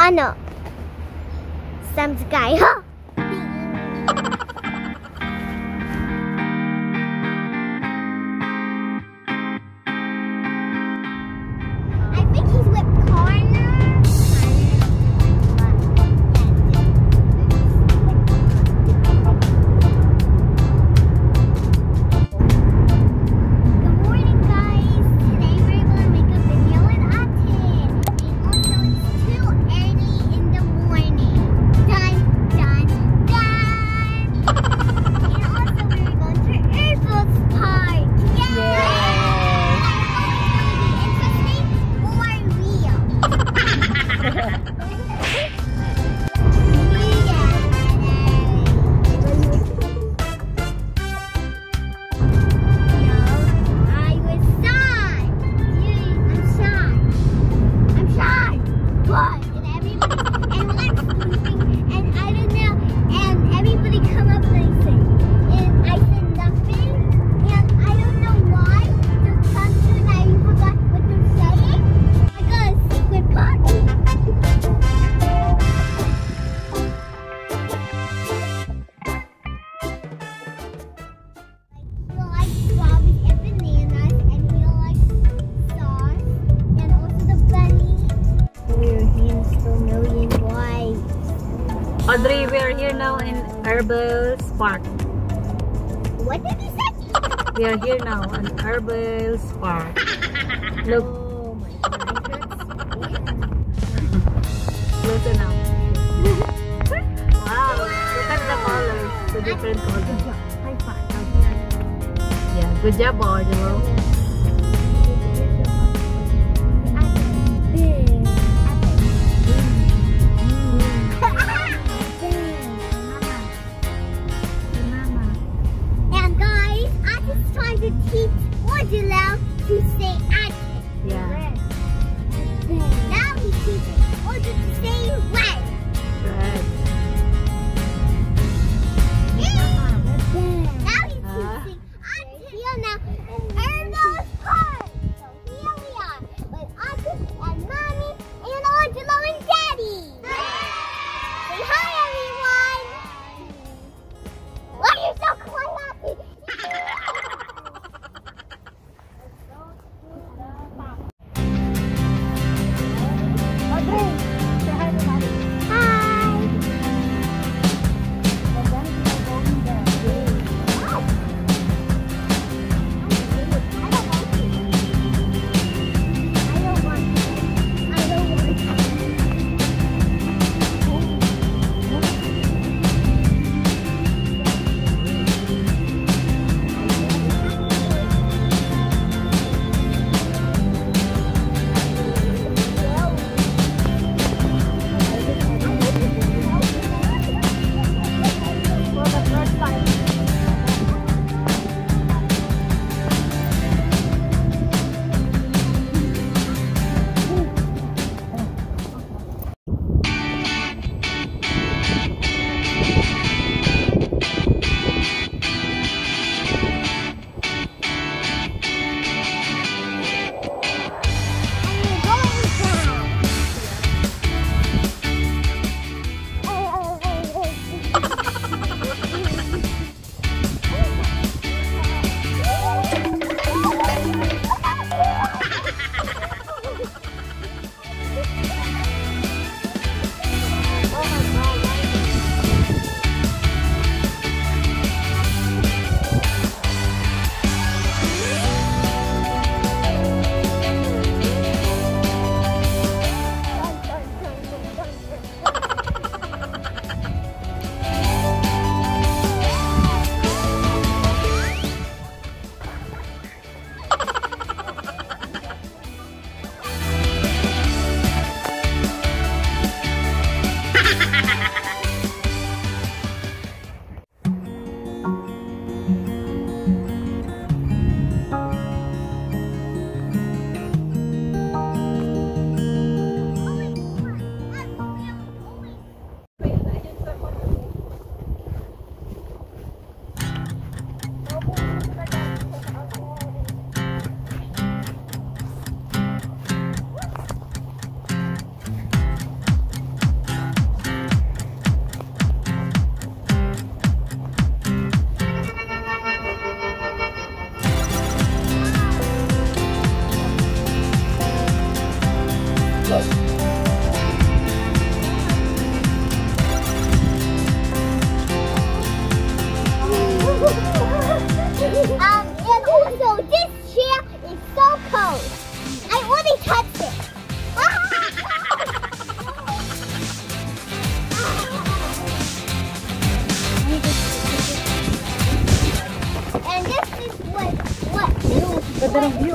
ano, subscribe. Earl Bales Park. What did you say? We are here now on Earl Bales Park. Look. Oh my Close now. wow, look at the colors. The different colors. High five. Yeah, good job, Arlo. love to say I Is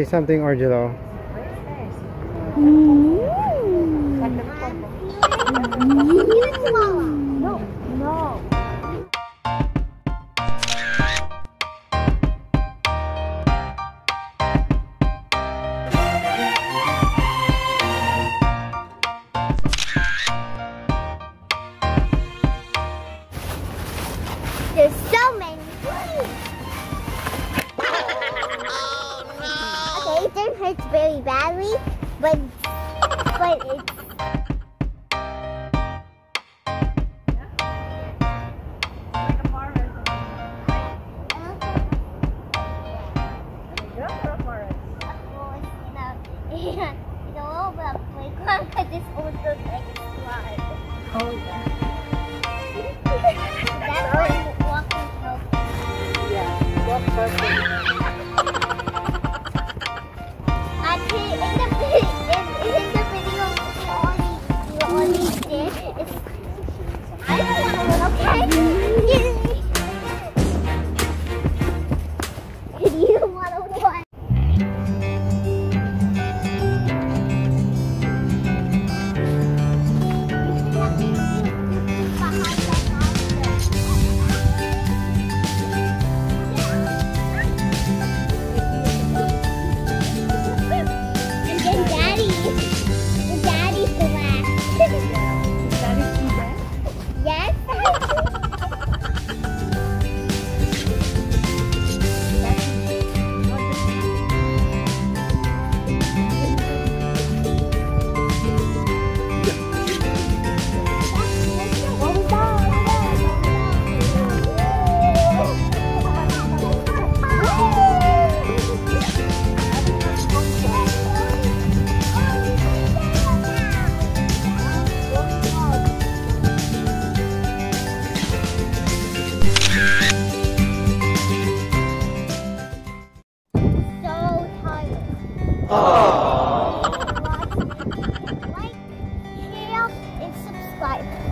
Say something, Aurgelo. Mm-hmm. Mm-hmm. No, no. Okay, it didn't hurt very badly, but but it's Yeah, it's a little bit playground, but this almost looks like a slide. Oh, yeah. That's what walking helps. Yeah. Walk first. Life.